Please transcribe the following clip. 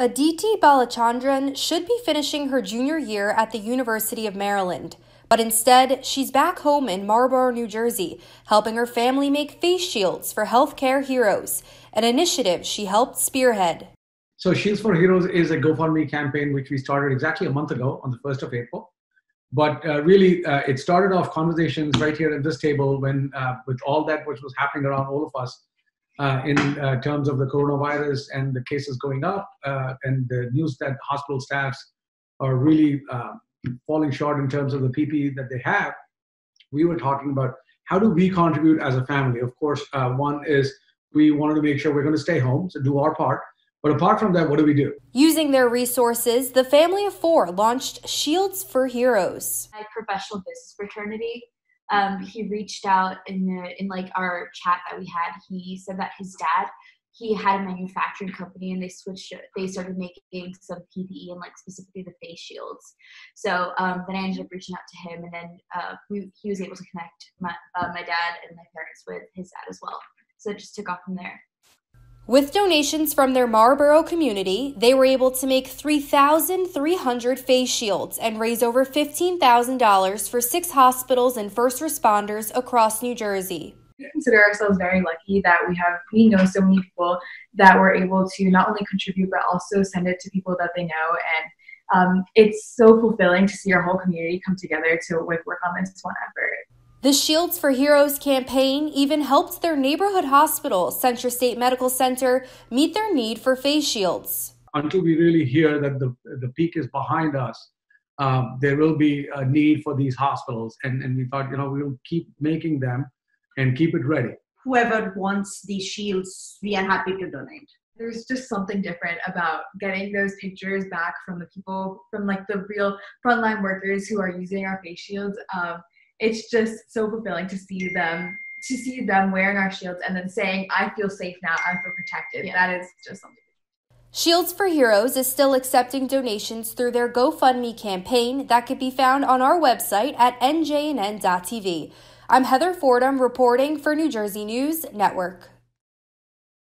Aditi Balachandran should be finishing her junior year at the University of Maryland, but instead, she's back home in Marlboro, New Jersey, helping her family make face shields for healthcare heroes, an initiative she helped spearhead. So, Shields for Heroes is a GoFundMe campaign which we started exactly a month ago on the 1st of April. But uh, really, uh, it started off conversations right here at this table when, uh, with all that which was happening around all of us, in uh, terms of the coronavirus and the cases going up uh, and the news that hospital staffs are really falling short in terms of the PPE that they have, we were talking about how do we contribute as a family. Of course, one is we wanted to make sure we're going to stay home, so do our part. But apart from that, what do we do? Using their resources, the family of four launched Shields for Heroes. My professional business fraternity um, he reached out in the, in like our chat that we had. He said that his dad he had a manufacturing company and they switched they started making some ppe and like specifically the face shields so um, then i ended up reaching out to him and then uh, we, he was able to connect my, uh, my dad and my parents with his dad as well so it just took off from there with donations from their Marlboro community, they were able to make 3,300 face shields and raise over $15,000 for six hospitals and first responders across New Jersey. We consider ourselves very lucky that we have we know so many people that were able to not only contribute but also send it to people that they know and um, it's so fulfilling to see our whole community come together to like, work on this one effort. The Shields for Heroes campaign even helped their neighborhood hospital, CentraState Medical Center, meet their need for face shields. Until we really hear that the, the peak is behind us, um, there will be a need for these hospitals. And, and we thought, you know, we'll keep making them and keep it ready. Whoever wants these shields, we are happy to donate there's just something different about getting those pictures back from the people from like the real frontline workers who are using our face shields um, it's just so fulfilling to see them to see them wearing our shields and then saying, I feel safe now, I feel protected. Yeah. That is just something. Shields for Heroes is still accepting donations through their GoFundMe campaign that can be found on our website at njnn.tv. I'm Heather Fordham reporting for New Jersey News Network.